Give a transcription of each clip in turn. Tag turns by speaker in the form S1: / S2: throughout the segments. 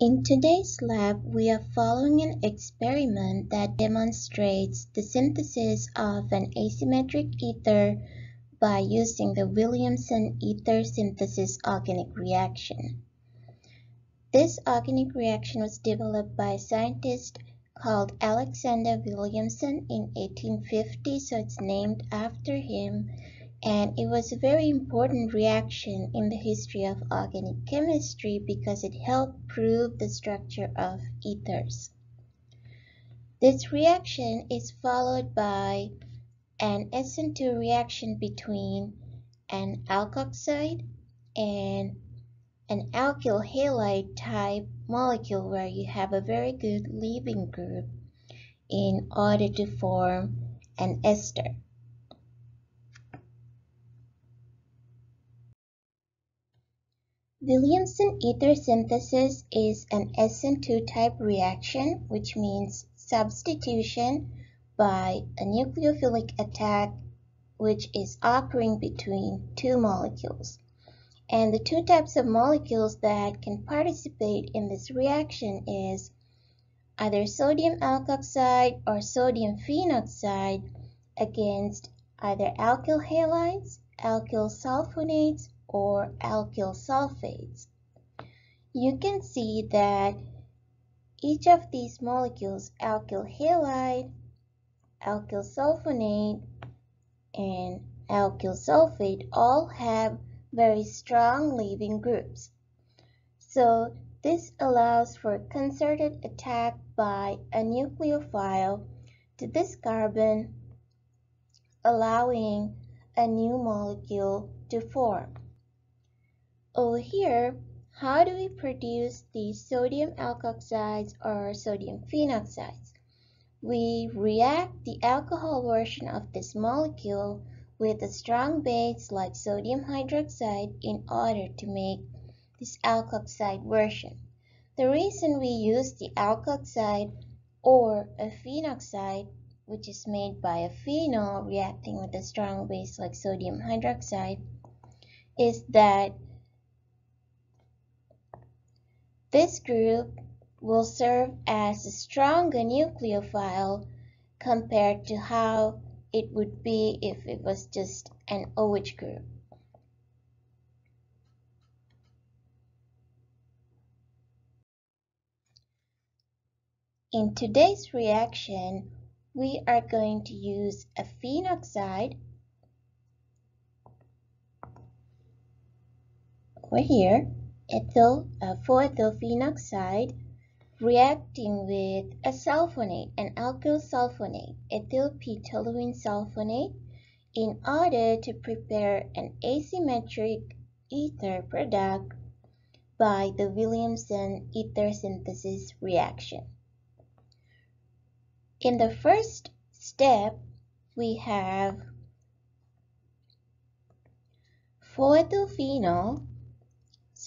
S1: In today's lab, we are following an experiment that demonstrates the synthesis of an asymmetric ether by using the Williamson ether synthesis organic reaction. This organic reaction was developed by a scientist called Alexander Williamson in 1850, so it's named after him and it was a very important reaction in the history of organic chemistry because it helped prove the structure of ethers. This reaction is followed by an SN2 reaction between an alkoxide and an alkyl halide type molecule where you have a very good leaving group in order to form an ether. Williamson ether synthesis is an SN2 type reaction, which means substitution by a nucleophilic attack which is occurring between two molecules. And the two types of molecules that can participate in this reaction is either sodium alkoxide or sodium phenoxide against either alkyl halides, alkyl sulfonates, or alkyl sulfates. You can see that each of these molecules, alkyl halide, alkyl sulfonate, and alkyl sulfate all have very strong leaving groups. So this allows for concerted attack by a nucleophile to this carbon, allowing a new molecule to form. Over here, how do we produce the sodium alkoxides or sodium phenoxides? We react the alcohol version of this molecule with a strong base like sodium hydroxide in order to make this alkoxide version. The reason we use the alkoxide or a phenoxide, which is made by a phenol reacting with a strong base like sodium hydroxide, is that this group will serve as a stronger nucleophile compared to how it would be if it was just an OH group. In today's reaction, we are going to use a phenoxide over here ethyl uh, 4-ethyl phenoxide reacting with a sulfonate, an alkyl sulfonate, ethyl p toluene sulfonate, in order to prepare an asymmetric ether product by the Williamson ether synthesis reaction. In the first step, we have 4-ethyl phenol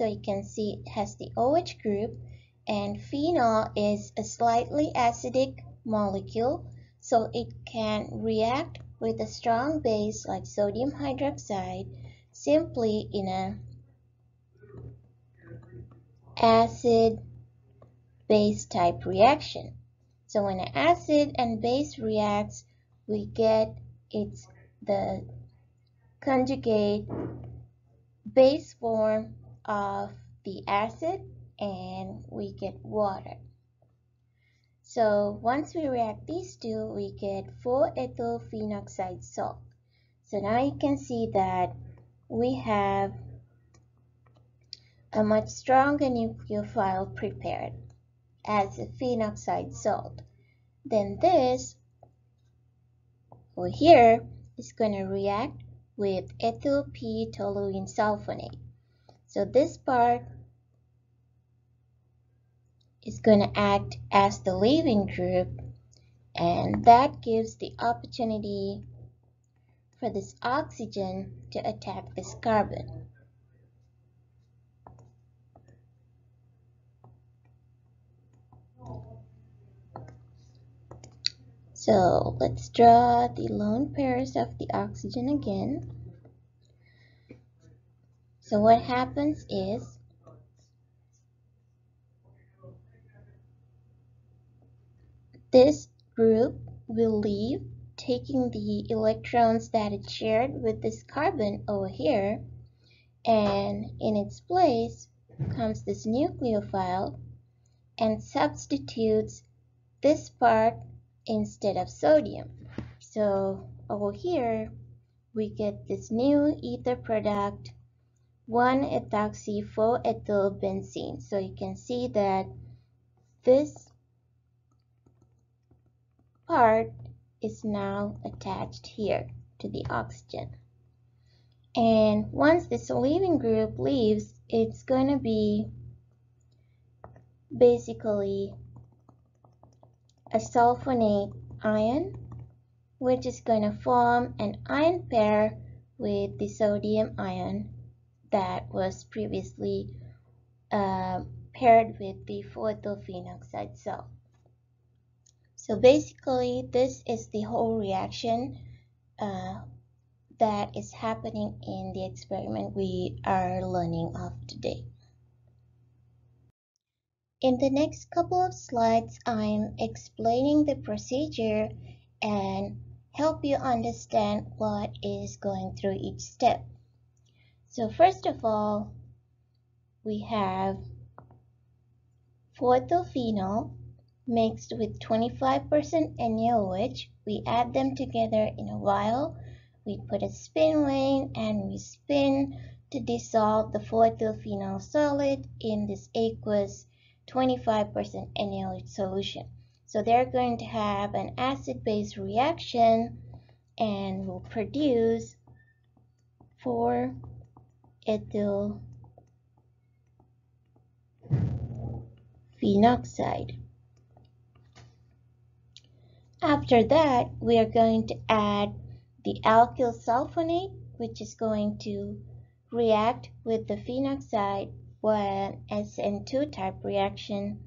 S1: so you can see it has the OH group and phenol is a slightly acidic molecule so it can react with a strong base like sodium hydroxide simply in a acid base type reaction. So when an acid and base reacts, we get it's the conjugate base form of the acid and we get water. So once we react these two, we get 4-ethyl phenoxide salt. So now you can see that we have a much stronger nucleophile prepared as a phenoxide salt. Then this over here is going to react with ethyl p toluene sulfonate. So this part is going to act as the leaving group and that gives the opportunity for this oxygen to attack this carbon. So let's draw the lone pairs of the oxygen again. So what happens is this group will leave, taking the electrons that it shared with this carbon over here, and in its place comes this nucleophile and substitutes this part instead of sodium. So over here, we get this new ether product 1-ethoxy-4-ethylbenzene. So you can see that this part is now attached here to the oxygen. And once this leaving group leaves, it's going to be basically a sulfonate ion, which is going to form an ion pair with the sodium ion that was previously uh, paired with the 4-ethylphenoxide cell. So basically, this is the whole reaction uh, that is happening in the experiment we are learning of today. In the next couple of slides, I'm explaining the procedure and help you understand what is going through each step. So first of all, we have 4-ethylphenol mixed with 25% NaOH. We add them together in a vial. We put a spin ring and we spin to dissolve the 4-ethylphenol solid in this aqueous 25% NaOH solution. So they're going to have an acid-base reaction and will produce 4-ethyl phenoxide. After that, we are going to add the alkyl sulfonate, which is going to react with the phenoxide when SN2 type reaction.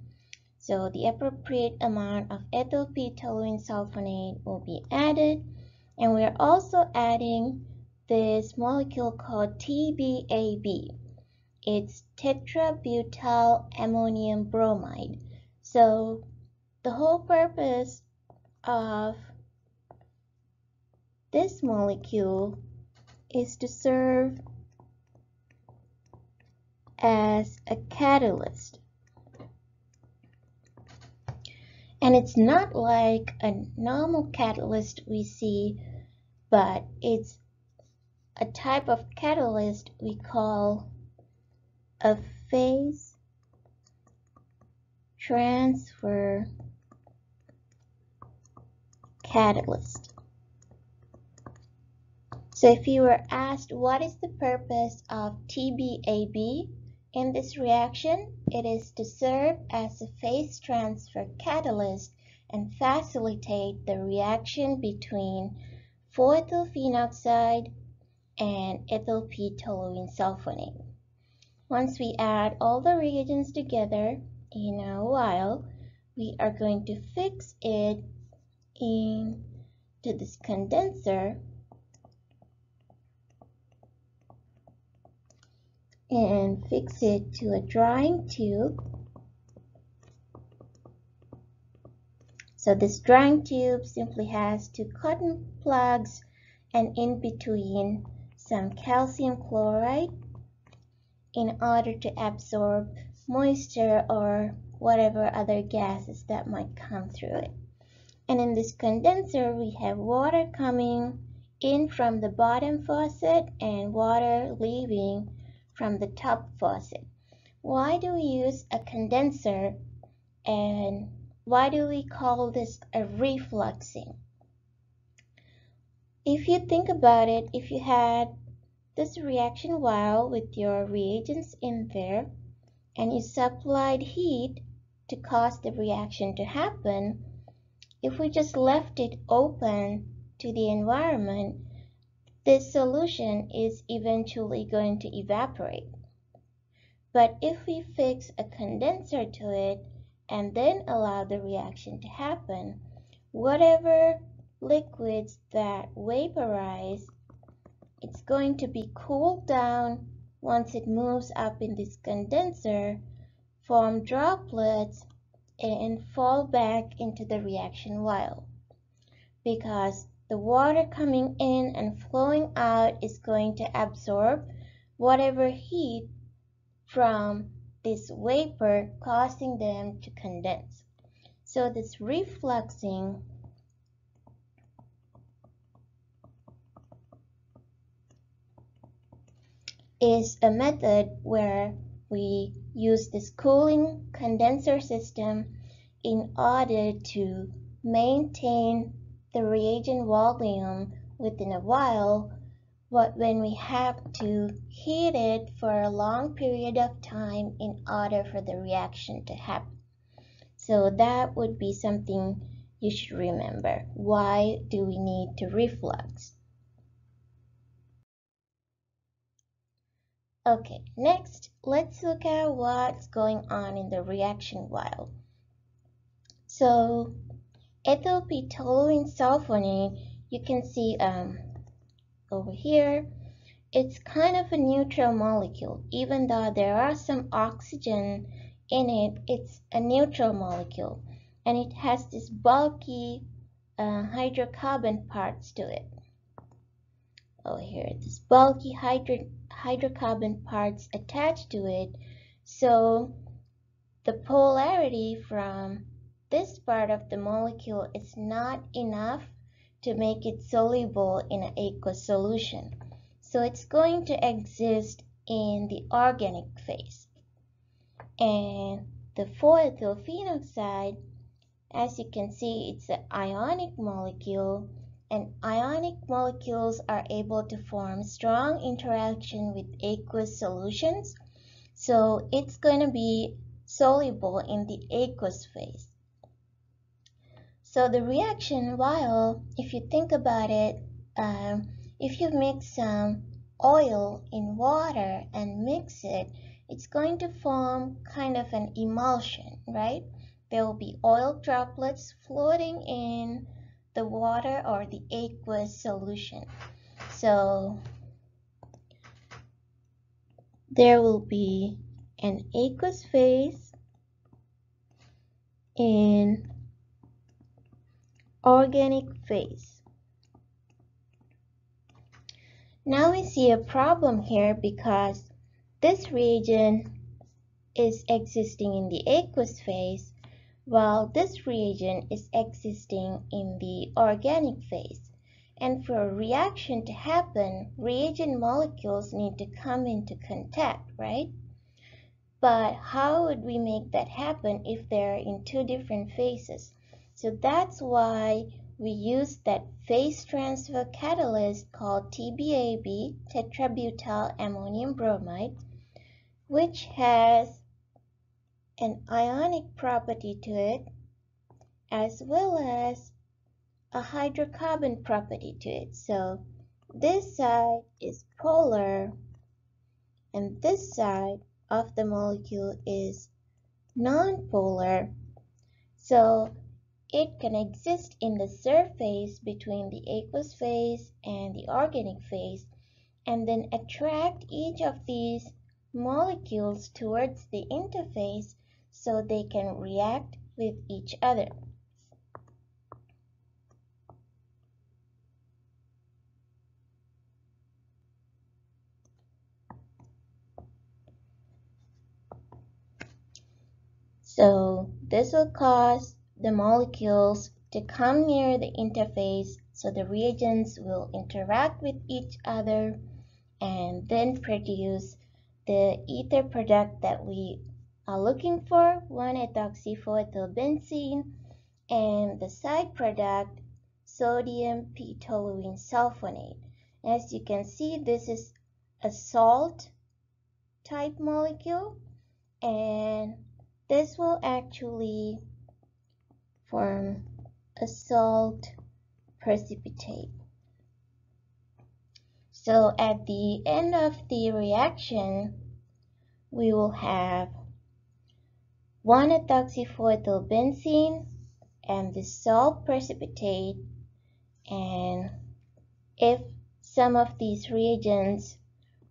S1: So the appropriate amount of ethyl p toluene sulfonate will be added. And we are also adding this molecule called TBAB. It's tetrabutyl ammonium bromide. So the whole purpose of this molecule is to serve as a catalyst. And it's not like a normal catalyst we see, but it's a type of catalyst we call a phase transfer catalyst. So if you were asked what is the purpose of TBAB in this reaction, it is to serve as a phase transfer catalyst and facilitate the reaction between 4-ethylphenoxide and ethyl p-toluene sulfonate. Once we add all the reagents together in a vial, we are going to fix it into this condenser and fix it to a drying tube. So this drying tube simply has two cotton plugs and in between some calcium chloride in order to absorb moisture or whatever other gases that might come through it. And in this condenser, we have water coming in from the bottom faucet and water leaving from the top faucet. Why do we use a condenser and why do we call this a refluxing? If you think about it, if you had this reaction vial with your reagents in there and you supplied heat to cause the reaction to happen, if we just left it open to the environment, this solution is eventually going to evaporate. But if we fix a condenser to it and then allow the reaction to happen, whatever liquids that vaporize, it's going to be cooled down once it moves up in this condenser, form droplets, and fall back into the reaction vial because the water coming in and flowing out is going to absorb whatever heat from this vapor causing them to condense. So this refluxing is a method where we use this cooling condenser system in order to maintain the reagent volume within a vial, but when we have to heat it for a long period of time in order for the reaction to happen. So that would be something you should remember. Why do we need to reflux? Okay, next, let's look at what's going on in the reaction vial. So, ethyl p-toluene sulfonate, you can see um, over here, it's kind of a neutral molecule. Even though there are some oxygen in it, it's a neutral molecule. And it has this bulky uh, hydrocarbon parts to it. Over here, this bulky hydro hydrocarbon parts attached to it. So the polarity from this part of the molecule is not enough to make it soluble in an aqueous solution. So it's going to exist in the organic phase. And the 4-ethylphenoxide, as you can see, it's an ionic molecule and ionic molecules are able to form strong interaction with aqueous solutions. So it's going to be soluble in the aqueous phase. So the reaction vial, if you think about it, um, if you mix some oil in water and mix it, it's going to form kind of an emulsion, right? There will be oil droplets floating in the water or the aqueous solution. So there will be an aqueous phase and organic phase. Now we see a problem here because this reagent is existing in the aqueous phase while this reagent is existing in the organic phase. And for a reaction to happen, reagent molecules need to come into contact, right? But how would we make that happen if they're in two different phases? So that's why we use that phase transfer catalyst called TBAB, tetrabutyl ammonium bromide, which has an ionic property to it as well as a hydrocarbon property to it. So this side is polar and this side of the molecule is nonpolar. So it can exist in the surface between the aqueous phase and the organic phase and then attract each of these molecules towards the interface so they can react with each other. So this will cause the molecules to come near the interface so the reagents will interact with each other and then produce the ether product that we are looking for 1-ethoxy-4-ethylbenzene and the side product sodium p-toluene sulfonate. As you can see, this is a salt type molecule and this will actually form a salt precipitate. So at the end of the reaction, we will have 1-ethoxy-4-ethylbenzene and the salt precipitate and if some of these reagents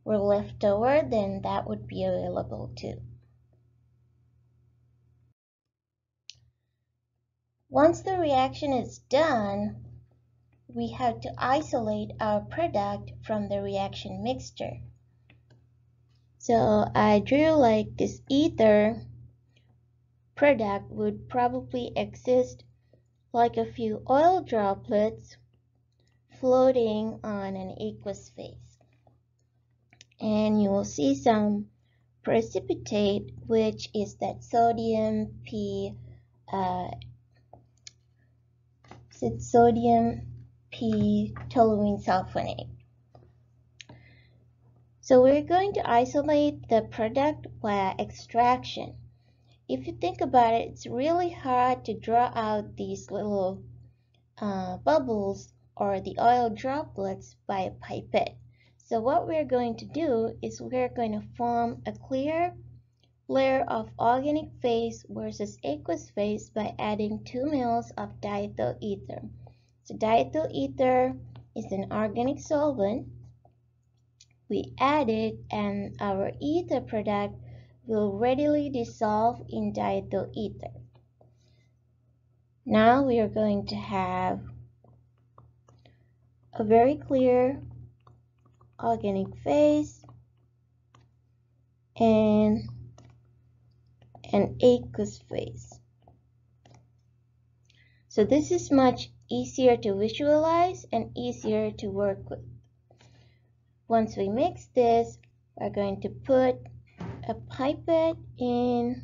S1: were left over then that would be available too. Once the reaction is done, we have to isolate our product from the reaction mixture. So I drew like this ether product would probably exist like a few oil droplets floating on an aqueous phase. And you will see some precipitate, which is that sodium P, uh, sodium P toluene sulfonate. So we're going to isolate the product via extraction. If you think about it, it's really hard to draw out these little uh, bubbles or the oil droplets by a pipette. So what we're going to do is we're going to form a clear layer of organic phase versus aqueous phase by adding 2 ml of diethyl ether. So diethyl ether is an organic solvent we add it and our ether product will readily dissolve in diethyl ether. Now we are going to have a very clear organic phase and an aqueous phase. So this is much easier to visualize and easier to work with. Once we mix this, we're going to put a pipette in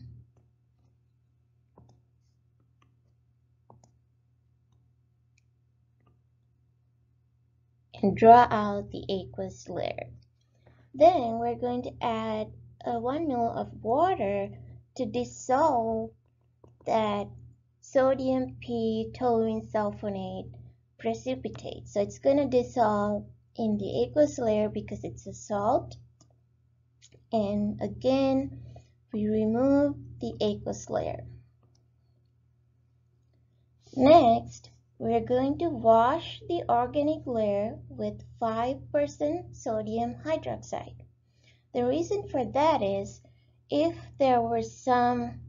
S1: and draw out the aqueous layer. Then we're going to add a 1 ml of water to dissolve that sodium P toluene sulfonate precipitate. So it's going to dissolve in the aqueous layer because it's a salt. And again, we remove the aqueous layer. Next, we're going to wash the organic layer with 5% sodium hydroxide. The reason for that is if there were some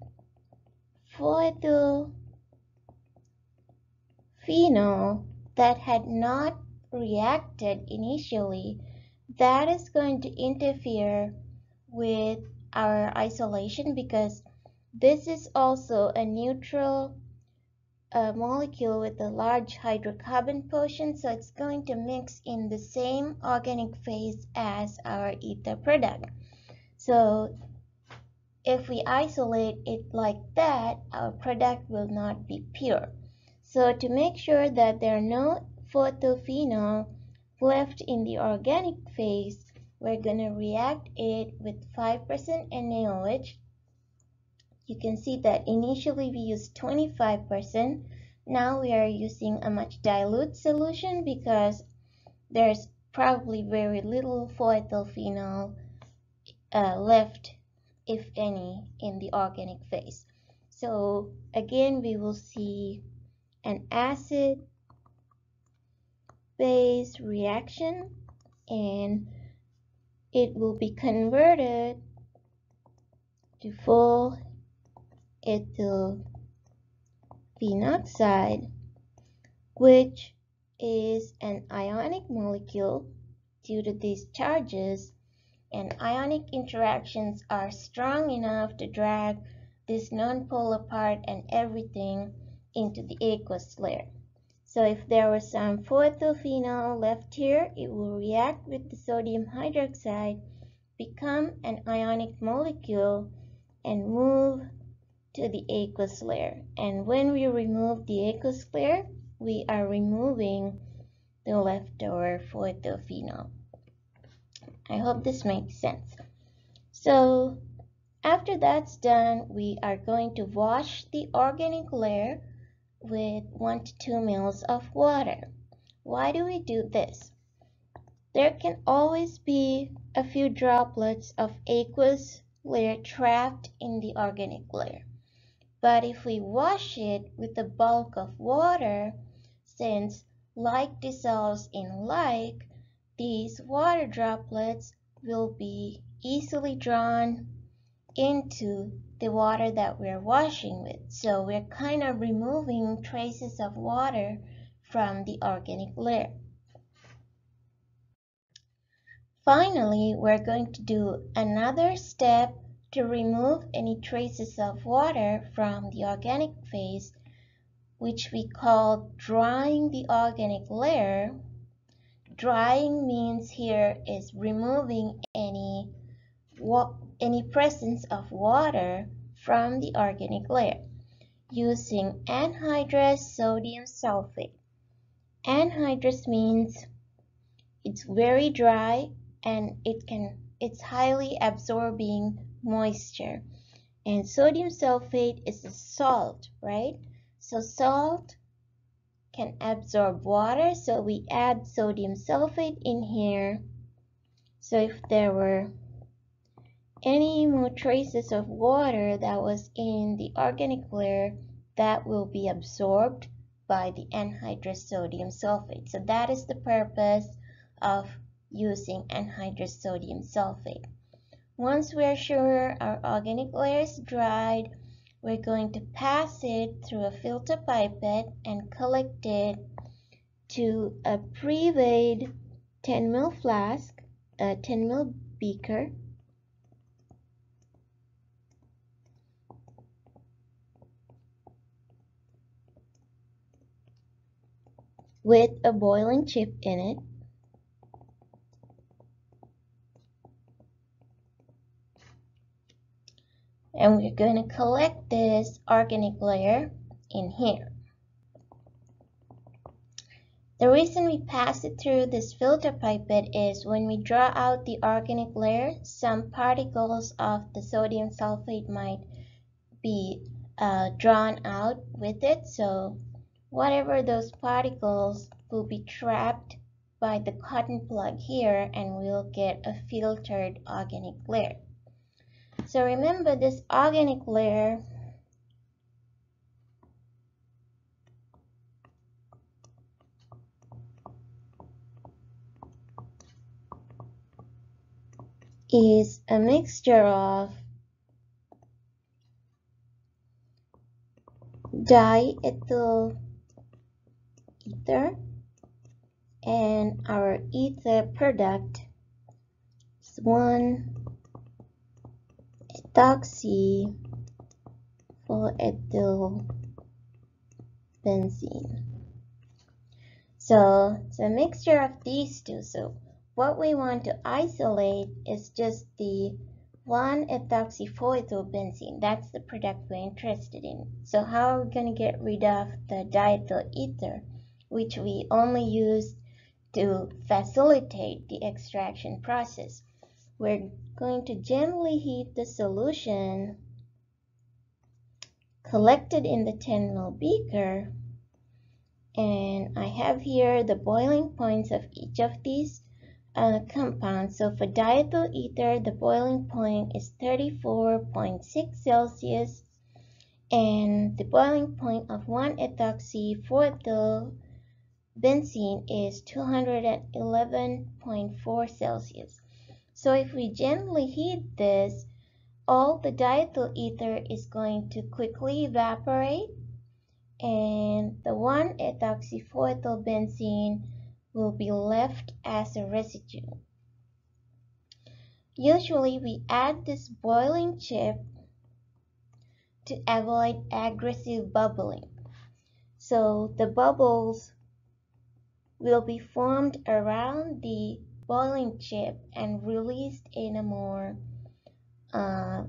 S1: 4-ethylphenol that had not reacted initially, that is going to interfere with our isolation because this is also a neutral uh, molecule with a large hydrocarbon portion, so it's going to mix in the same organic phase as our ether product. So if we isolate it like that, our product will not be pure. So to make sure that there are no 4-ethylphenol left in the organic phase, we're going to react it with 5% NaOH. You can see that initially we used 25%. Now we are using a much dilute solution because there's probably very little 4-ethylphenol uh, left, if any, in the organic phase. So again, we will see an acid base reaction and it will be converted to full ethyl phenoxide which is an ionic molecule due to these charges and ionic interactions are strong enough to drag this nonpolar part and everything into the aqueous layer. So if there was some 4-ethylphenol left here, it will react with the sodium hydroxide, become an ionic molecule, and move to the aqueous layer. And when we remove the aqueous layer, we are removing the leftover 4-ethylphenol. I hope this makes sense. So after that's done, we are going to wash the organic layer with 1 to 2 mils of water. Why do we do this? There can always be a few droplets of aqueous layer trapped in the organic layer. But if we wash it with a bulk of water, since like dissolves in like, these water droplets will be easily drawn into the water that we're washing with. So we're kind of removing traces of water from the organic layer. Finally, we're going to do another step to remove any traces of water from the organic phase, which we call drying the organic layer. Drying means here is removing any any presence of water from the organic layer using anhydrous sodium sulfate. Anhydrous means it's very dry and it can it's highly absorbing moisture. And sodium sulfate is a salt, right? So salt can absorb water, so we add sodium sulfate in here. So if there were any more traces of water that was in the organic layer, that will be absorbed by the anhydrous sodium sulfate. So that is the purpose of using anhydrous sodium sulfate. Once we're sure our organic layer is dried, we're going to pass it through a filter pipette and collect it to a pre-weighed 10 ml flask, a 10 ml beaker, with a boiling chip in it. And we're going to collect this organic layer in here. The reason we pass it through this filter pipette is when we draw out the organic layer, some particles of the sodium sulfate might be uh, drawn out with it. So whatever those particles will be trapped by the cotton plug here and we'll get a filtered organic layer. So remember this organic layer is a mixture of diethyl ether and our ether product is one ethoxy for ethyl benzene. So it's a mixture of these two. So what we want to isolate is just the 1-ethoxy-4-ethylbenzene. That's the product we're interested in. So how are we going to get rid of the diethyl ether, which we only use to facilitate the extraction process? We're going to gently heat the solution collected in the 10 ml beaker and I have here the boiling points of each of these uh, compounds. So for diethyl ether, the boiling point is 34.6 Celsius and the boiling point of 1-ethoxy 4-ethyl benzene is 211.4 Celsius. So if we gently heat this, all the diethyl ether is going to quickly evaporate and the 1-ethoxy-4-ethylbenzene will be left as a residue. Usually we add this boiling chip to avoid aggressive bubbling. So the bubbles will be formed around the boiling chip and released in a more uh,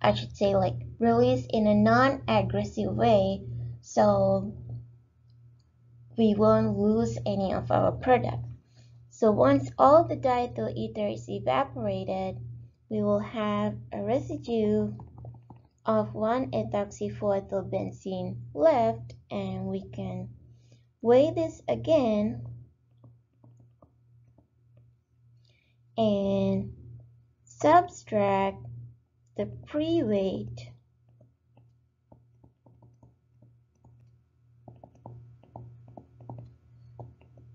S1: I should say like released in a non-aggressive way so we won't lose any of our product. So once all the diethyl ether is evaporated, we will have a residue of 1-ethoxy-4-ethylbenzene left and we can weigh this again and subtract the pre-weight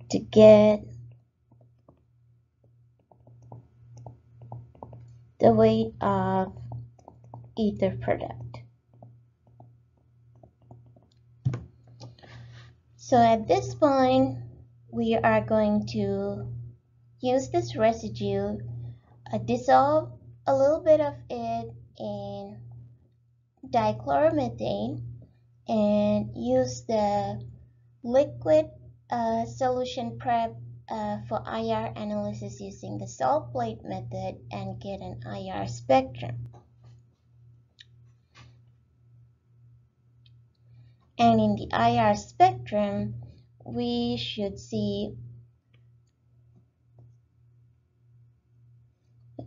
S1: to get the weight of ether product. So at this point, we are going to use this residue, uh, dissolve a little bit of it in dichloromethane and use the liquid uh, solution prep uh, for IR analysis using the salt plate method and get an IR spectrum. And in the IR spectrum, we should see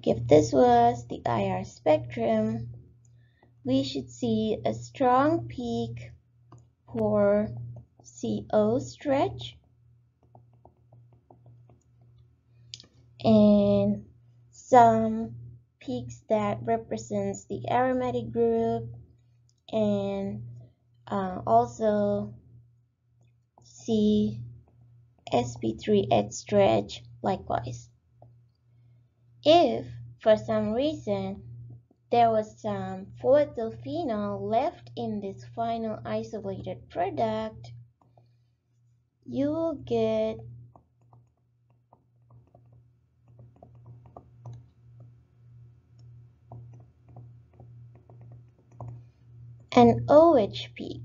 S1: if this was the IR spectrum, we should see a strong peak for CO stretch. And some peaks that represents the aromatic group and uh, also see sp3H stretch likewise. If for some reason there was some 4-ethylphenol left in this final isolated product, you will get an OH peak.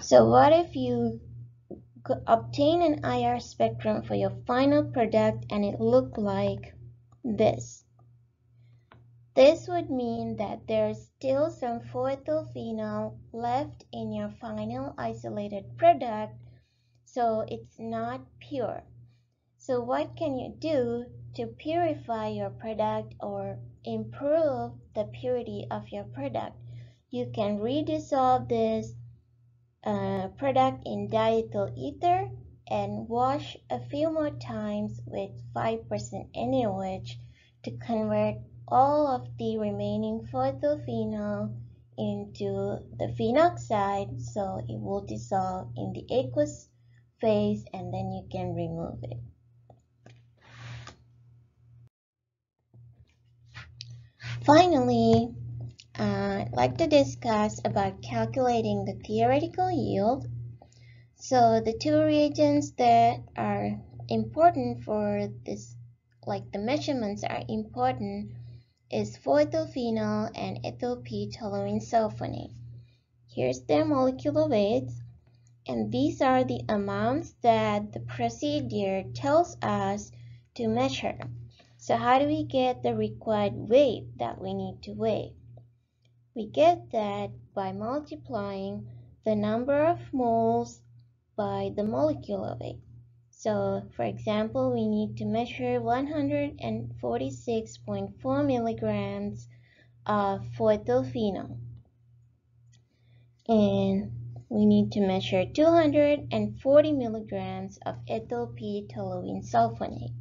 S1: So what if you obtain an IR spectrum for your final product and it looked like this? This would mean that there's still some 4-ethylphenol left in your final isolated product, so it's not pure. So what can you do to purify your product or improve the purity of your product? You can redissolve this uh, product in diethyl ether and wash a few more times with 5% NaOH to convert all of the remaining 4-ethylphenol into the phenoxide so it will dissolve in the aqueous phase and then you can remove it. Finally, uh, I'd like to discuss about calculating the theoretical yield. So the two reagents that are important for this, like the measurements are important, is 4-ethylphenol and ethyl p toluene sulfonate. Here's their molecular weights, and these are the amounts that the procedure tells us to measure. So how do we get the required weight that we need to weigh? We get that by multiplying the number of moles by the molecular weight. So, for example, we need to measure 146.4 milligrams of 4-ethylphenol. And we need to measure 240 milligrams of ethyl p sulfonate.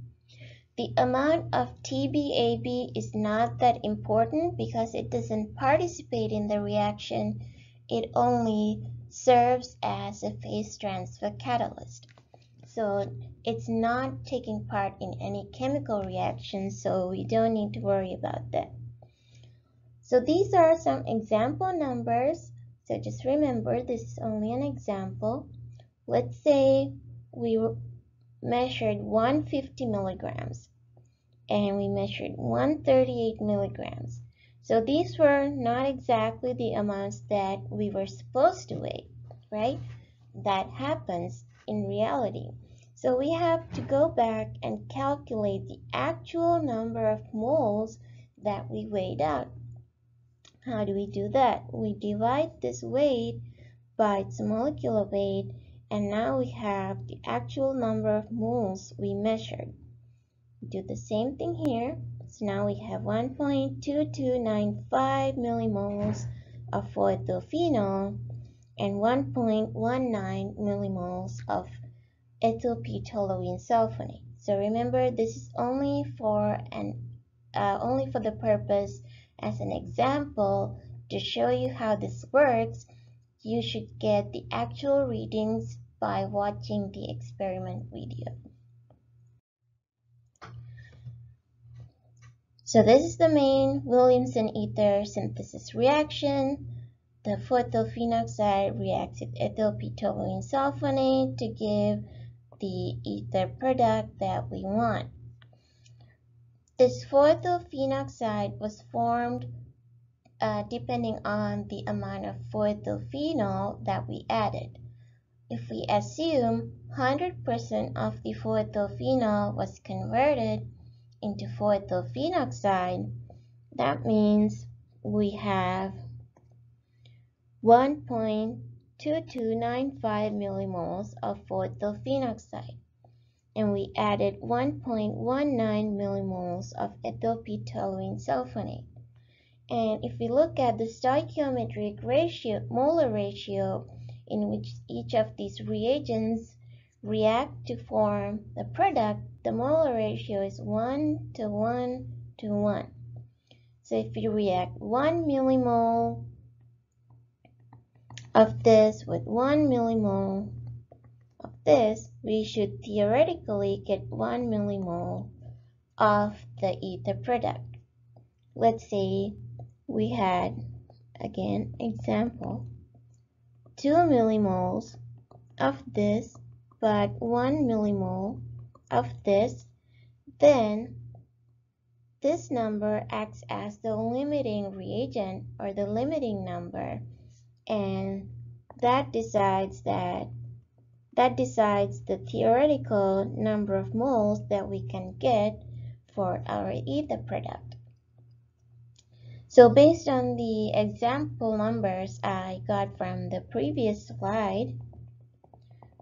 S1: The amount of TBAB is not that important because it doesn't participate in the reaction. It only serves as a phase transfer catalyst. So it's not taking part in any chemical reaction, so we don't need to worry about that. So these are some example numbers. So just remember, this is only an example. Let's say we measured 150 milligrams and we measured 138 milligrams. So these were not exactly the amounts that we were supposed to weigh, right? That happens in reality. So we have to go back and calculate the actual number of moles that we weighed out. How do we do that? We divide this weight by its molecular weight and now we have the actual number of moles we measured. Do the same thing here. So now we have 1.2295 millimoles of 4-ethylphenol and 1.19 millimoles of ethyl p toluene sulfonate. So remember, this is only for an uh, only for the purpose as an example to show you how this works. You should get the actual readings by watching the experiment video. So this is the main Williamson ether synthesis reaction. The 4-ethylphenoxide reacts with ethyl toluene sulfonate to give the ether product that we want. This 4-ethylphenoxide was formed uh, depending on the amount of 4-ethylphenol that we added. If we assume 100% of the 4-ethylphenol was converted into 4-ethylphenoxide, that means we have 1.2295 millimoles of 4-ethylphenoxide and we added 1.19 millimoles of ethyl p-toluene sulfonate. And if we look at the stoichiometric ratio, molar ratio in which each of these reagents react to form the product, the molar ratio is 1 to 1 to 1. So if you react 1 millimole of this with 1 millimole of this, we should theoretically get 1 millimole of the ether product. Let's say we had, again, example, 2 millimoles of this but 1 millimole of this, then this number acts as the limiting reagent or the limiting number and that decides that that decides the theoretical number of moles that we can get for our ether product. So based on the example numbers I got from the previous slide,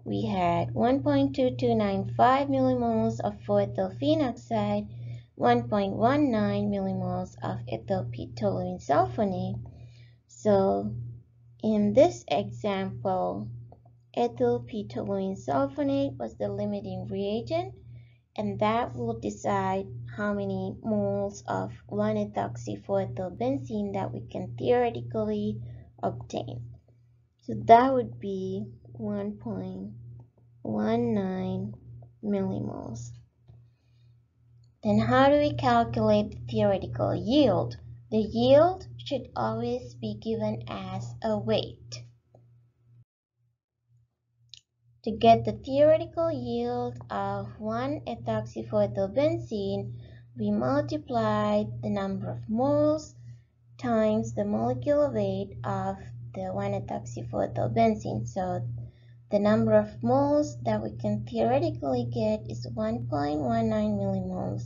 S1: we had 1.2295 millimoles of 4-ethylphenoxide, 1.19 millimoles of ethyl p-toluene sulfonate. So in this example, ethyl p-toluene sulfonate was the limiting reagent and that will decide how many moles of 1-ethoxy-4-ethylbenzene that we can theoretically obtain. So that would be 1.19 millimoles. Then how do we calculate the theoretical yield? The yield should always be given as a weight. To get the theoretical yield of 1-ethoxy-4-ethylbenzene, we multiply the number of moles times the molecular weight of the 1-ethoxy-4-ethylbenzene. So the number of moles that we can theoretically get is 1.19 millimoles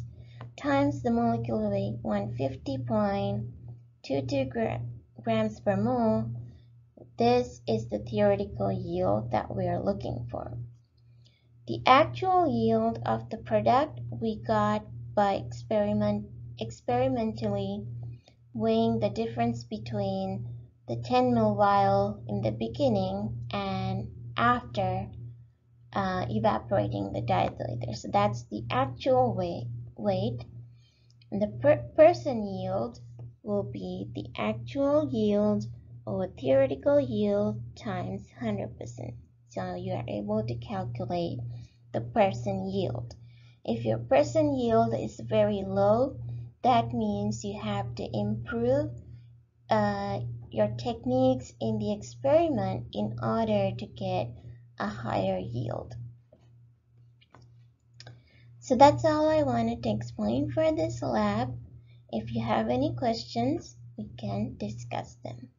S1: times the molecular weight 150.22 gra grams per mole. This is the theoretical yield that we are looking for. The actual yield of the product we got by experiment experimentally weighing the difference between the 10 ml vial in the beginning and after uh, evaporating the diethyl ether. So that's the actual weight. weight. And the per person yield will be the actual yield or theoretical yield times 100%. So you are able to calculate the person yield. If your person yield is very low, that means you have to improve uh, your techniques in the experiment in order to get a higher yield. So that's all I wanted to explain for this lab. If you have any questions, we can discuss them.